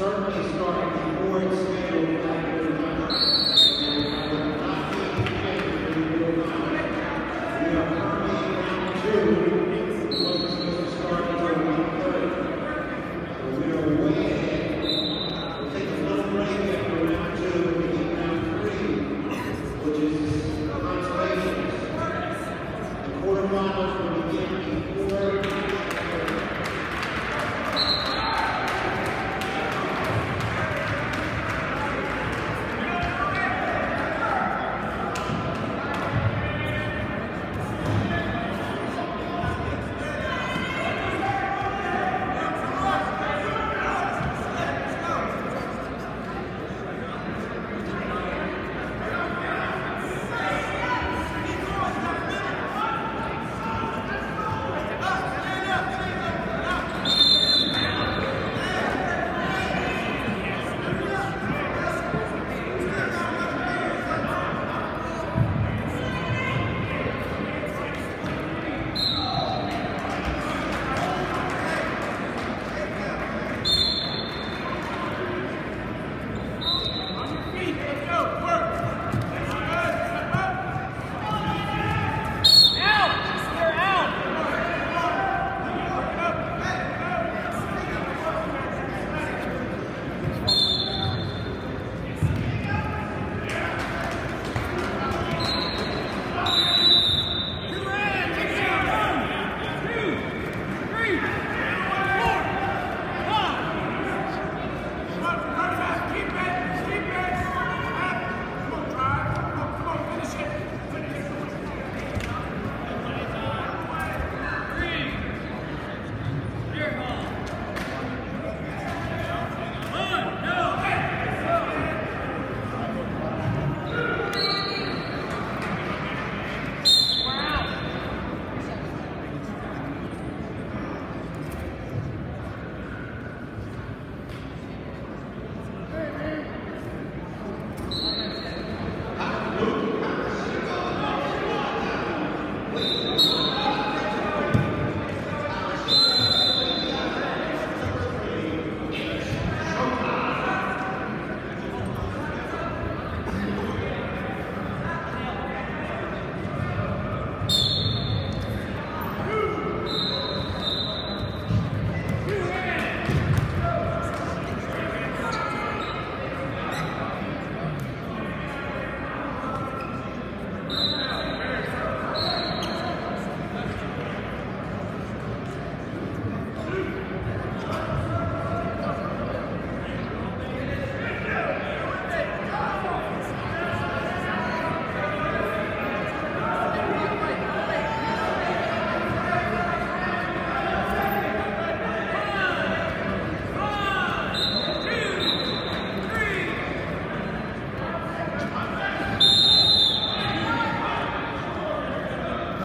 certainly starting before it's still